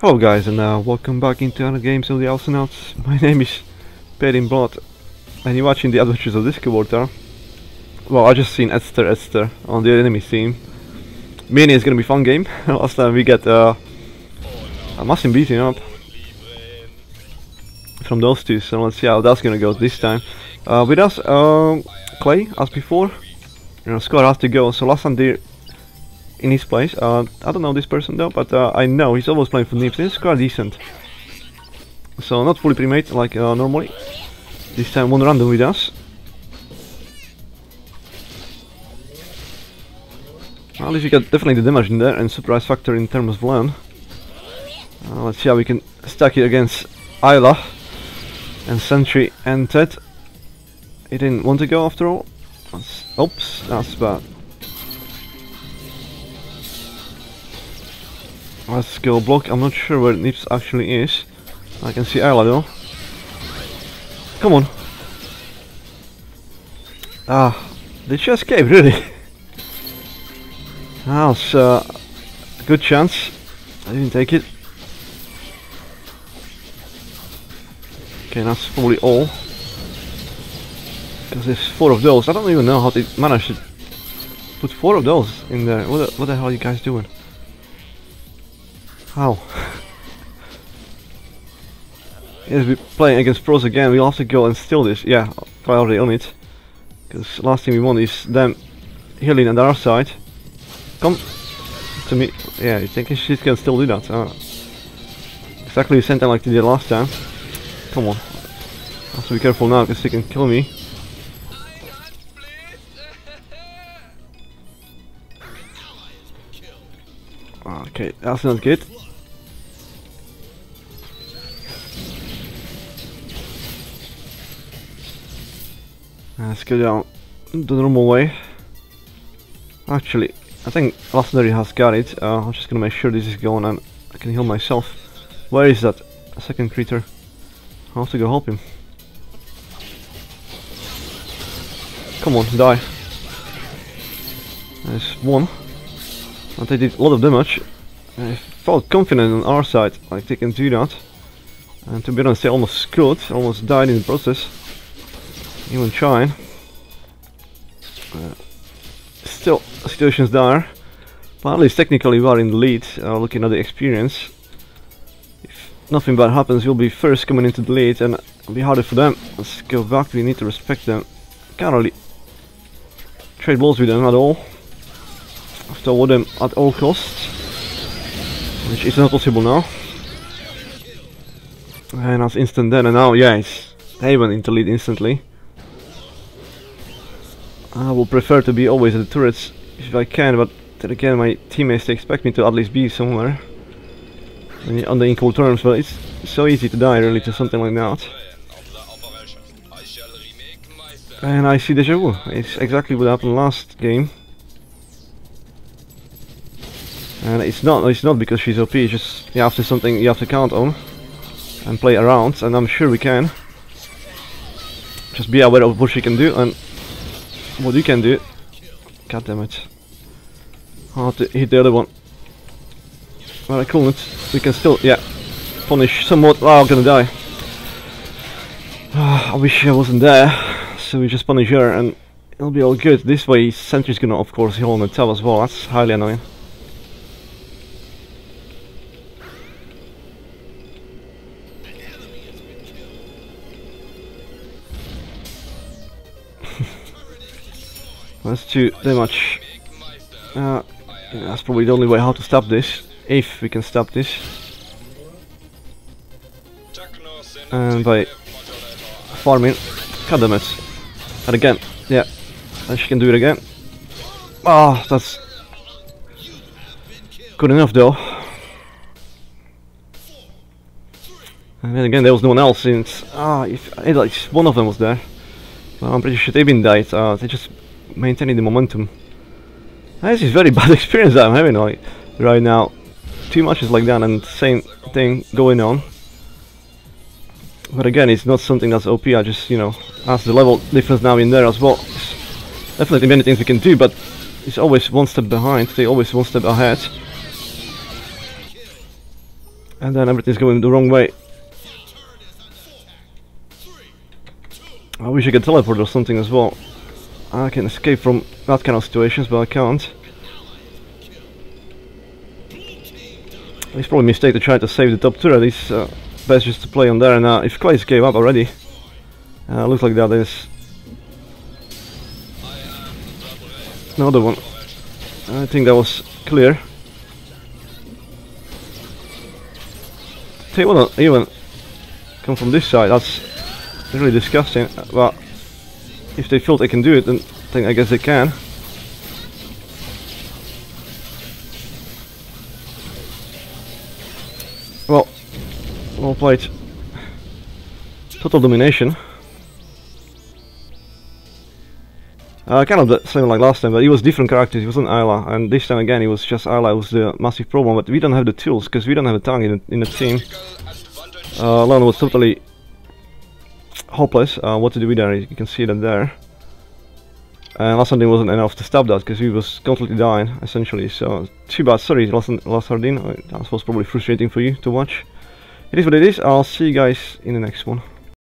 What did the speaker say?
Hello guys and uh, welcome back into another games of the Awesomenauts. My name is Paid in Blood and you're watching the adventures of Voltar. Well I just seen eddster eddster on the enemy team. Mini is gonna be fun game. Last time we get uh, a massive beating up from those two so let's see how that's gonna go this time. Uh, with us uh, Clay as before. You know squad has to go so last time they in his place. Uh, I don't know this person though, but uh, I know he's always playing for Nibbs. He's quite decent. So not fully pre-made like uh, normally. This time one random with us. At least we got definitely the damage in there and surprise factor in terms of land. Uh, let's see how we can stack it against Ayla and Sentry and Ted. He didn't want to go after all. Oops, that's bad. Let's go block. I'm not sure where Nibbs actually is. I can see Ayla though. Come on. Ah, did she escape really? that was uh, a good chance. I didn't take it. Okay, that's probably all. Because there's four of those. I don't even know how they managed to put four of those in there. What the, what the hell are you guys doing? How? yes, we're playing against pros again. We'll have to go and steal this. Yeah, already on it. Because last thing we want is them healing on our side. Come to me. Yeah, you think she can still do that? Uh, exactly the same time like they did last time. Come on. I have to be careful now because they can kill me. Okay, that's not good. Let's go down the normal way. Actually, I think Legendary has got it. Uh, I'm just gonna make sure this is going and I can heal myself. Where is that second creature? I have to go help him. Come on, die. There's one. And they did a lot of damage. I felt confident on our side, like they can do that. And to be honest, they almost screwed, almost died in the process even trying. Uh, still, situation's dire. But at least technically we are in the lead, uh, looking at the experience. If nothing bad happens, we'll be first coming into the lead and it'll be harder for them. Let's go back, we need to respect them. Can't really trade balls with them at all. Have to avoid them at all costs. Which is not possible now. And that's instant then and now, yeah, it's, they went into lead instantly. I will prefer to be always at the turrets if I can, but then again my teammates expect me to at least be somewhere on the equal terms, but it's so easy to die really to something like that. And I see deja vu. It's exactly what happened last game. And it's not it's not because she's OP, it's just you have to something you have to count on and play around and I'm sure we can. Just be aware of what she can do and what you can do. God damn it. I'll have to hit the other one. Well, I couldn't. We can still, yeah, punish somewhat. Oh, I'm gonna die. Ah, I wish I wasn't there. So we just punish her and it'll be all good. This way, Sentry's gonna, of course, heal on the top as well. That's highly annoying. Let's too much. Uh, yeah, that's probably the only way how to stop this. If we can stop this. And by farming. God damn it. And again. Yeah. And she can do it again. Ah, oh, that's good enough though. And then again, there was no one else since ah, if, if one of them was there. Well, I'm pretty sure they've been died. Uh, they just maintaining the momentum. Uh, this is very bad experience that I'm having like right now. Too much is like that and same thing going on. But again, it's not something that's OP, I just, you know, as the level difference now in there as well. There's definitely many things we can do, but it's always one step behind, they always one step ahead. And then everything's going the wrong way. I wish I could teleport or something as well. I can escape from that kind of situations, but I can't. It's probably a mistake to try to save the top turret. It's uh, best just to play on there. And uh, if Clays gave up already, uh, looks like that is another one. I think that was clear. They wanna even come from this side. That's really disgusting. But if they feel they can do it, then I think I guess they can. Well, well played. Total domination. Uh, kind of the same like last time, but he was different characters. He wasn't Ayla, and this time again, he was just Ayla. was the massive problem. But we don't have the tools because we don't have a tongue in the, in the team. Uh, was totally hopeless. Uh, what to do with that? You can see that there. And LaSardine wasn't enough to stop that because he was completely dying essentially. So too bad. Sorry, last LaSardine. That was probably frustrating for you to watch. It is what it is. I'll see you guys in the next one.